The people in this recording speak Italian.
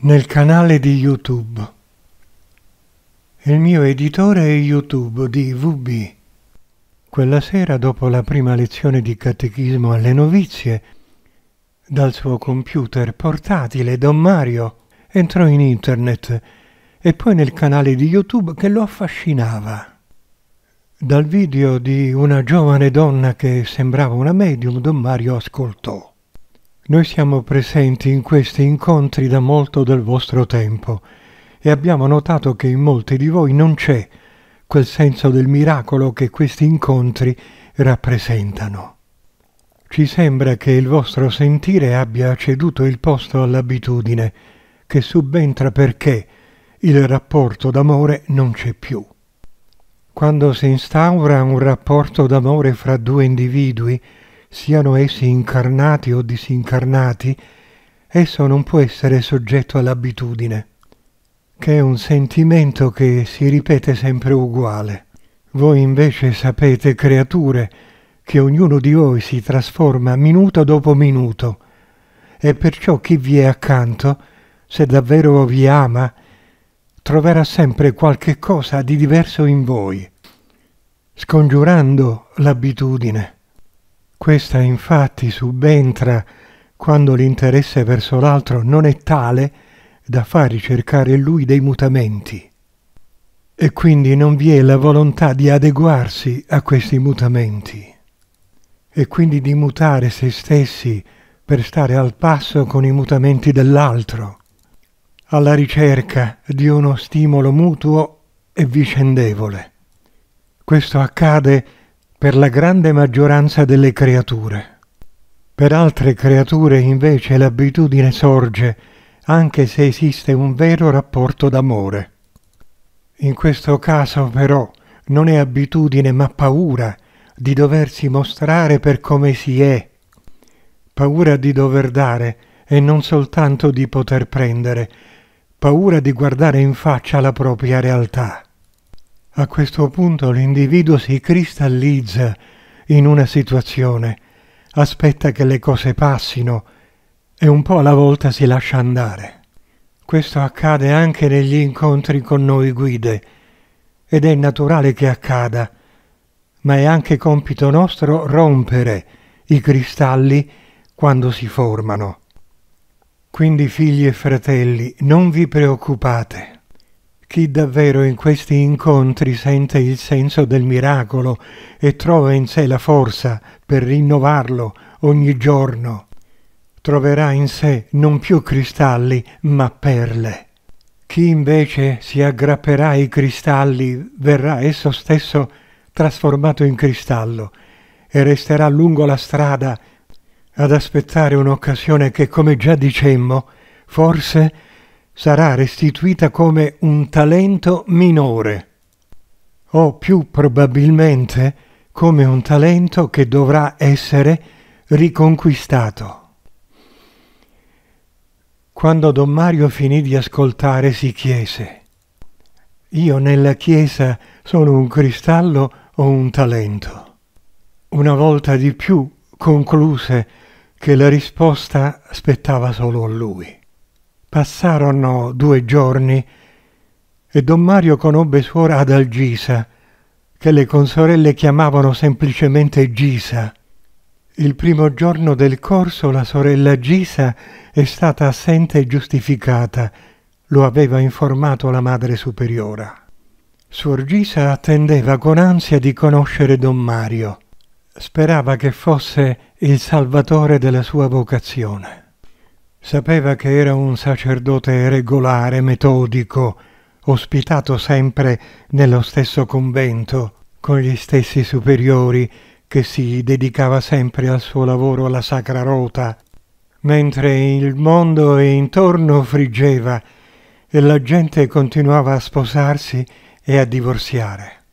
nel canale di YouTube. Il mio editore è YouTube di VB. Quella sera, dopo la prima lezione di catechismo alle novizie, dal suo computer portatile Don Mario entrò in internet e poi nel canale di YouTube che lo affascinava. Dal video di una giovane donna che sembrava una medium, Don Mario ascoltò. Noi siamo presenti in questi incontri da molto del vostro tempo e abbiamo notato che in molti di voi non c'è quel senso del miracolo che questi incontri rappresentano. Ci sembra che il vostro sentire abbia ceduto il posto all'abitudine, che subentra perché il rapporto d'amore non c'è più. Quando si instaura un rapporto d'amore fra due individui, siano essi incarnati o disincarnati, esso non può essere soggetto all'abitudine, che è un sentimento che si ripete sempre uguale. Voi invece sapete, creature, che ognuno di voi si trasforma minuto dopo minuto, e perciò chi vi è accanto, se davvero vi ama, troverà sempre qualche cosa di diverso in voi, scongiurando l'abitudine. Questa infatti subentra quando l'interesse verso l'altro non è tale da far ricercare in lui dei mutamenti e quindi non vi è la volontà di adeguarsi a questi mutamenti e quindi di mutare se stessi per stare al passo con i mutamenti dell'altro, alla ricerca di uno stimolo mutuo e vicendevole. Questo accade per la grande maggioranza delle creature. Per altre creature invece l'abitudine sorge anche se esiste un vero rapporto d'amore. In questo caso però non è abitudine ma paura di doversi mostrare per come si è, paura di dover dare e non soltanto di poter prendere, paura di guardare in faccia la propria realtà. A questo punto l'individuo si cristallizza in una situazione, aspetta che le cose passino e un po' alla volta si lascia andare. Questo accade anche negli incontri con noi guide ed è naturale che accada, ma è anche compito nostro rompere i cristalli quando si formano. Quindi figli e fratelli, non vi preoccupate. Chi davvero in questi incontri sente il senso del miracolo e trova in sé la forza per rinnovarlo ogni giorno, troverà in sé non più cristalli ma perle. Chi invece si aggrapperà ai cristalli verrà esso stesso trasformato in cristallo e resterà lungo la strada ad aspettare un'occasione che, come già dicemmo, forse sarà restituita come un talento minore o più probabilmente come un talento che dovrà essere riconquistato. Quando Don Mario finì di ascoltare si chiese, io nella Chiesa sono un cristallo o un talento? Una volta di più concluse che la risposta spettava solo a lui. Passarono due giorni e don Mario conobbe suora Adalgisa, che le consorelle chiamavano semplicemente Gisa. Il primo giorno del corso la sorella Gisa è stata assente e giustificata, lo aveva informato la madre superiora. Suor Gisa attendeva con ansia di conoscere don Mario. Sperava che fosse il salvatore della sua vocazione. Sapeva che era un sacerdote regolare, metodico, ospitato sempre nello stesso convento, con gli stessi superiori, che si dedicava sempre al suo lavoro alla Sacra Rota, mentre il mondo intorno friggeva e la gente continuava a sposarsi e a divorziare.